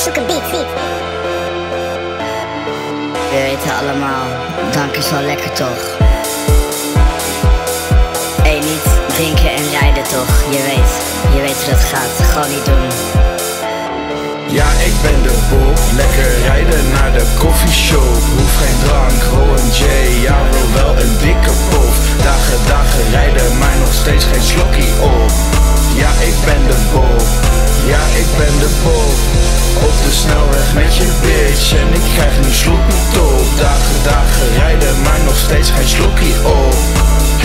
zoek een. We weten allemaal, dank is wel lekker toch? Hé, niet drinken en rijden toch? Je weet, je weet hoe dat gaat, gewoon niet doen. Ja, ik ben de Bob, lekker rijden naar de koffieshop En ik krijg nu slokkie top Dagen, dagen rijden, maar nog steeds geen slokkie op.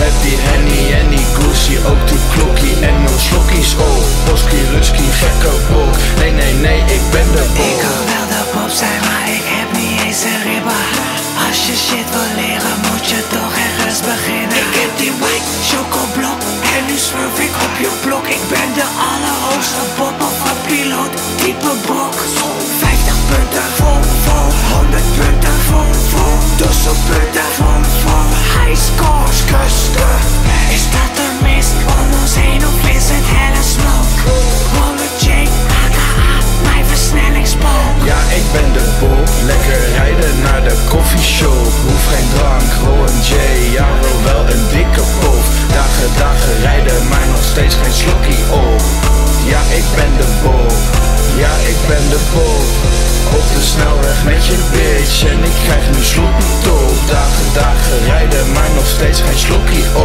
Heb die Henny en die Goosey, ook de klokkie en nog slokkies op. Boski, Ruski, gekke bok. Nee, nee, nee, ik ben de bok. Ik kan wel de pop zijn, maar ik heb niet eens een ribba Als je shit wil leren, moet je toch ergens beginnen. Ik heb die white chocoblok en nu smurf ik op je blok. Ik ben de allerhoogste bob of een piloot, diepe brok punten vol, 100 punten vol, vol punten vol, High scores, kusten Is dat een mist om ons heen of is het helle smoke? Roller Jake, aka mijn versnellingsboom Ja, ik ben de bob, lekker rijden naar de koffieshop Hoef geen drank, Rowan J, ja wil wel een dikke pof Dagen, dagen rijden, maar nog steeds geen slokkie op. Ja, ik ben de bob ja, ik ben de bol de snelweg met je bitch. En ik krijg nu slokkie top Dagen, dagen rijden, maar nog steeds geen slokkie op.